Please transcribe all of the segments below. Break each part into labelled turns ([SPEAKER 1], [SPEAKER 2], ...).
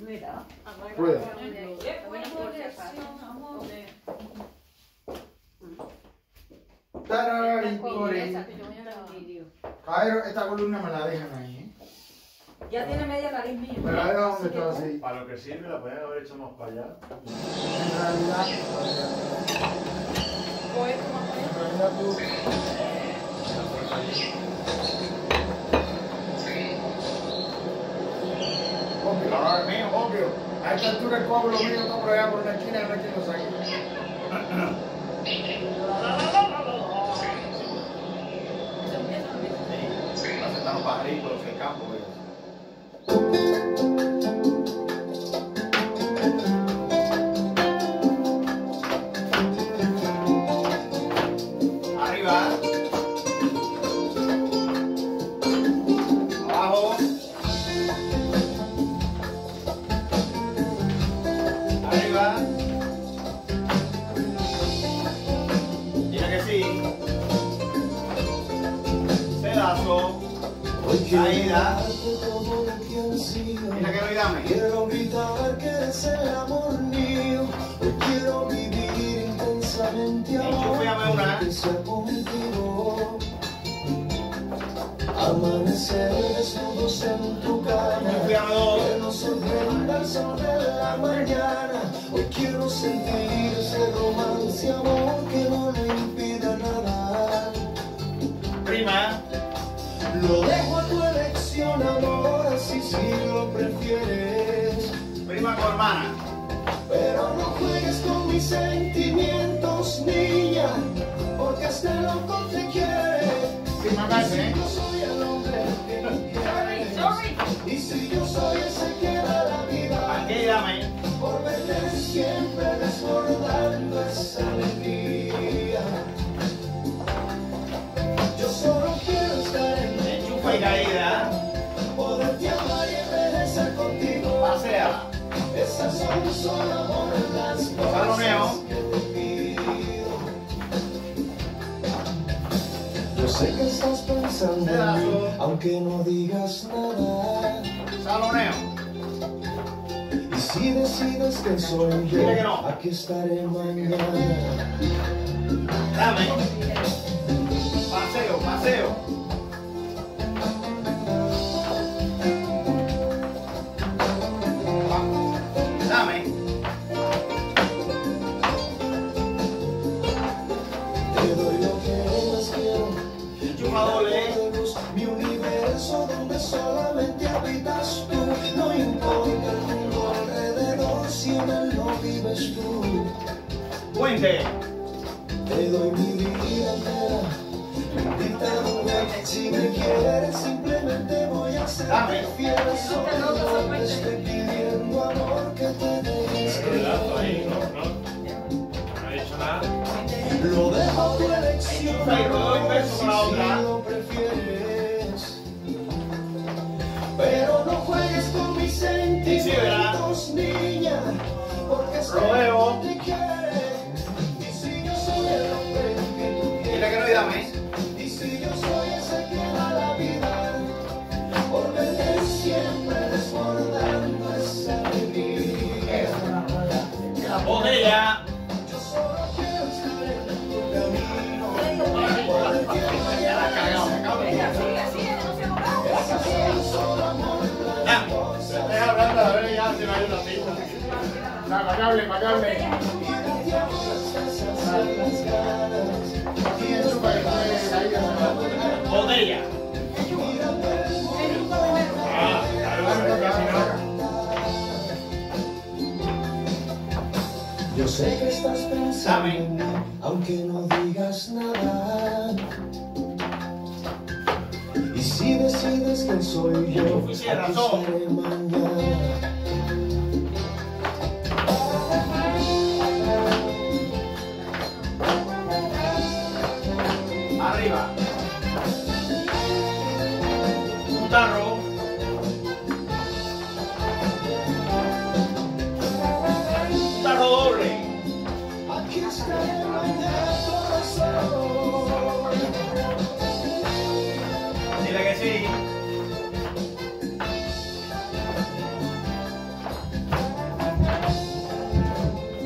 [SPEAKER 1] Mira.
[SPEAKER 2] Rueda. Tarararicore. Cairo, esta columna me la dejan ahí, ¿eh?
[SPEAKER 1] Ya tiene media nariz mía.
[SPEAKER 2] Me la dejan donde está así.
[SPEAKER 3] Para lo que sirve la podían haber hecho más para allá.
[SPEAKER 2] En realidad, en realidad tú... Obvio, ahora mío, obvio. A esta altura el pueblo mío está por allá por una esquina, no hay quien lo saque.
[SPEAKER 3] Para sentar los pajaritos, el campo. y Caída. Mira que no dame.
[SPEAKER 4] Quiero gritar que es el amor mío. Hoy quiero vivir intensamente
[SPEAKER 3] una.
[SPEAKER 4] Que sea contigo. Amanecer desnudos en tu cama. Que nos sorprenda el sol de la mañana. Hoy quiero sentir ese romance, amor, Lo dejo a tu elección, amor, así si lo prefieres.
[SPEAKER 3] Prima con hermana.
[SPEAKER 4] Pero no juegues con mis sentimientos, niña, porque este loco te quiere.
[SPEAKER 2] Sin matarse, ¿eh?
[SPEAKER 3] Salomeo.
[SPEAKER 4] Yo sé que estás pensando en mí, aunque no digas nada.
[SPEAKER 3] Saloneo.
[SPEAKER 4] Y si decides que soy yo,
[SPEAKER 3] Dile que no.
[SPEAKER 4] aquí estaré mañana.
[SPEAKER 3] Dame. Paseo, paseo.
[SPEAKER 4] Mi universo donde solamente habitas tú. No importa el mundo alrededor si en él no vives tú.
[SPEAKER 3] Puente.
[SPEAKER 4] Te doy mi vida entera. Si me quieres simplemente voy a ser fiel.
[SPEAKER 5] No
[SPEAKER 3] y
[SPEAKER 4] si yo soy ese que da la vida, por verte siempre desbordando esa alegría.
[SPEAKER 3] Botella.
[SPEAKER 4] Yo solo quiero estar en tu camino, poderte amar y Esas son solo amor cosas
[SPEAKER 5] Deja hablando a ver ya si no hay una pista.
[SPEAKER 2] La macable, macable.
[SPEAKER 4] y sé que estás pensando aunque no digas nada. Y si decides que soy yo, aquí estaré mañana.
[SPEAKER 3] Arriba.
[SPEAKER 4] sí.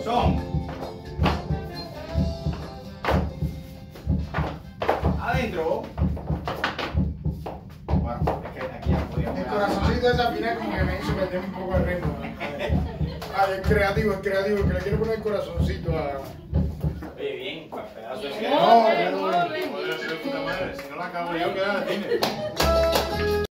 [SPEAKER 4] Son. Adentro. Bueno,
[SPEAKER 3] es que aquí ya.
[SPEAKER 2] El corazoncito de esa final como que me hizo perder un poco el ritmo. Ay, es creativo, es creativo, que le quiero poner el corazoncito a.
[SPEAKER 3] Oye, bien, pedazo de
[SPEAKER 2] No, no
[SPEAKER 5] puta madre. Si no la acabo yo, queda de cine.